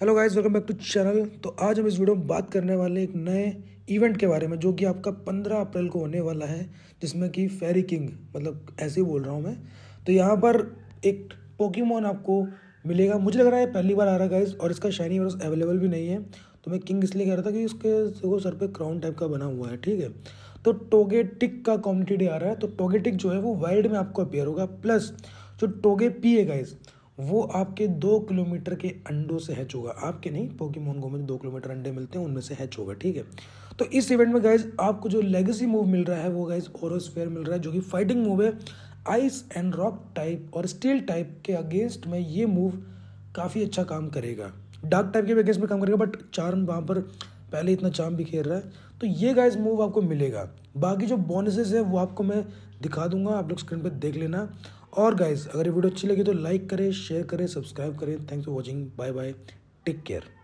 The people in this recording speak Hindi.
Hello guys welcome back to channel तो आज हम इस वीडियो में बात करने वाले एक नए इवेंट के बारे में, जो कि आपका 15 अप्रैल को होने वाला है, जिसमें कि फेरी किंग मतलब ऐसे ही बोल रहा हूँ मैं। तो यहाँ पर एक पोकीमोन आपको मिलेगा। मुझे लग रहा है पहली बार आ रहा है गाइस और इसका शाइनी वर्स अवेलेबल भी नहीं है। तो मैं किंग इसलिए कह रहा था कि उसके सर पर क्राउन टाइप का बना हुआ है, ठीक है। तो टोगेटिक का कम्युनिटी डे आ रहा है। तो टोगेटिक जो है, वो वाइल्ड में आपको अपेयर होगा। प्लस जो टोगे पी है गाइस वो आपके दो किलोमीटर के अंडों से हैच होगा। आपके नहीं पोकीमोन गो में दो किलोमीटर अंडे मिलते हैं, उनमें से हैच होगा, ठीक है? तो इस इवेंट में गाइज़ आपको जो लेगेसी मूव मिल रहा है, वो गाइज़ ओरोस्फेयर मिल रहा है, जो कि फाइटिंग मूव है आइस एंड रॉक टाइप और स्टील टाइप के अगेंस्ट में ये मूव काफ़ी अच्छा काम करेगा। डार्क टाइप के भी अगेंस्ट में काम करेगा बट चार्म वहाँ पर पहले इतना चाम भी खेल रहा है। तो ये गाइज़ मूव आपको मिलेगा। बाकी जो बोनसेस है, वो आपको मैं दिखा दूँगा। आप लोग स्क्रीन पर देख लेना। और गाइज़ अगर ये वीडियो अच्छी लगी तो लाइक करें शेयर करें सब्सक्राइब करें। Thanks for watching bye bye take care